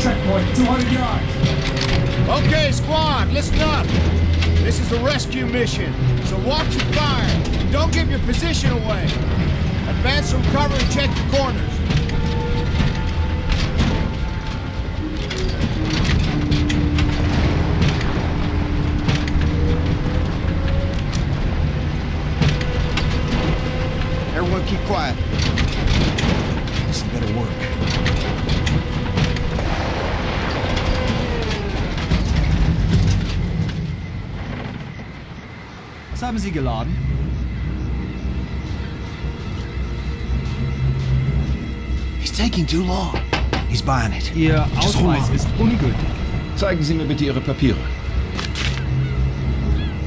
Checkpoint, 200 yards. Okay, squad, listen up. This is a rescue mission, so watch your fire. Don't give your position away. Advance from cover and check the corners. Everyone keep quiet. This better work. Was haben Sie geladen? He's taking too long. He's buying it. Ihr Just Ausweis ist ungültig. Zeigen Sie mir bitte Ihre Papiere.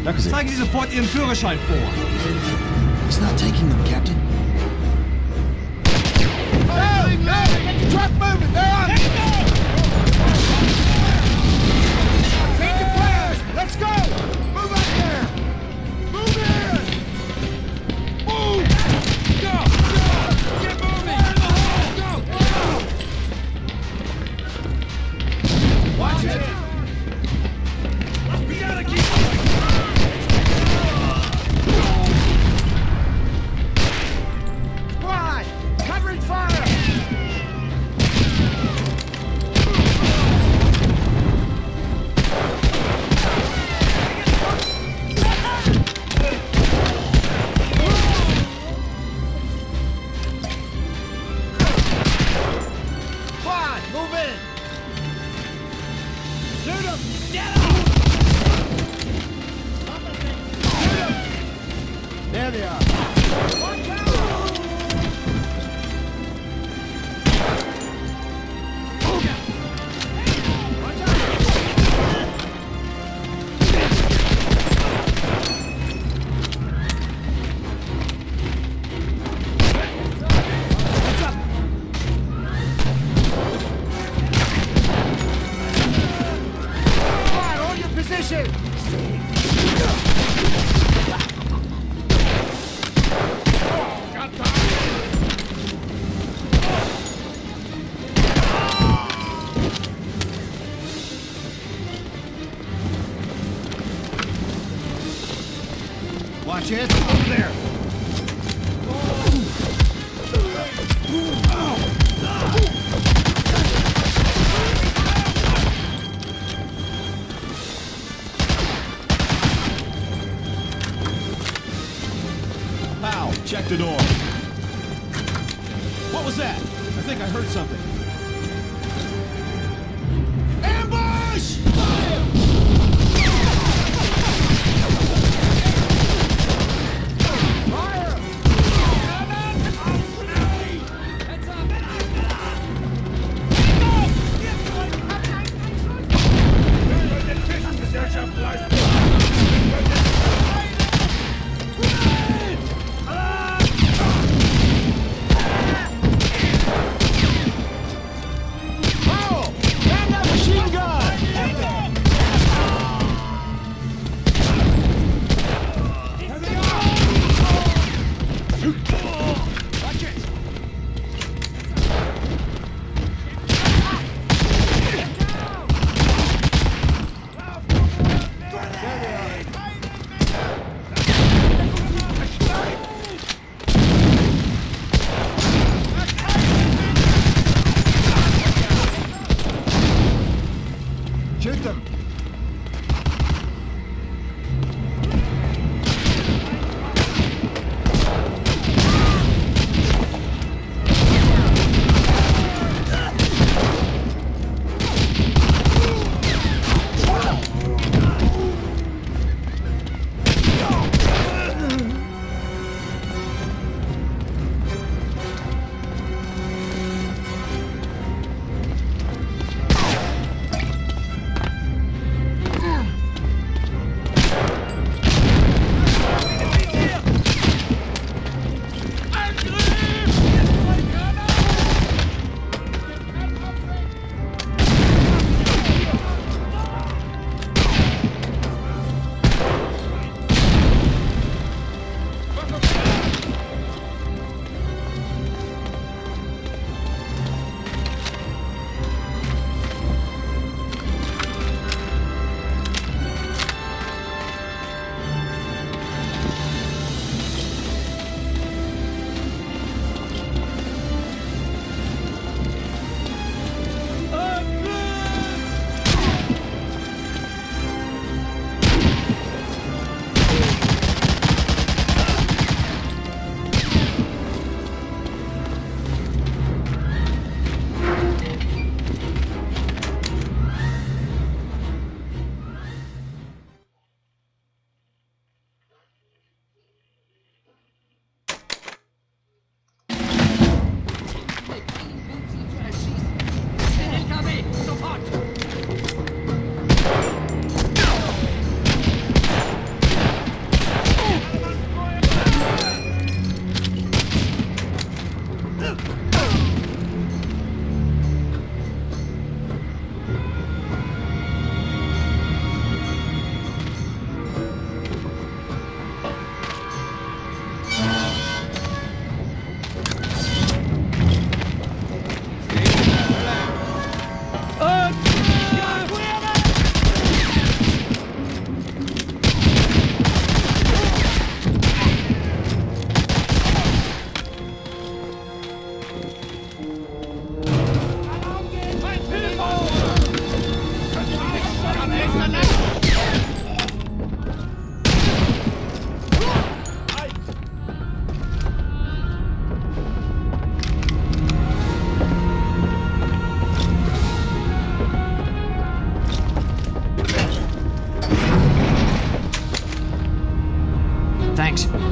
Danke sehr. Zeigen Sie sofort Ihren Führerschein vor. He's not taking them, Captain. It. Over there. Check the door. What was that? I think I heard something.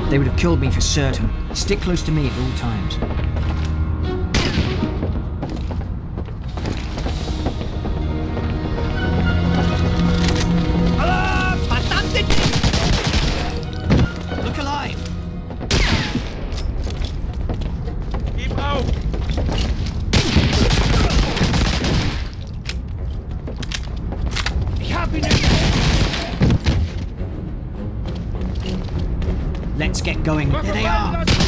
They would have killed me for certain. Stick close to me at all times. Look Let's get going. There they are.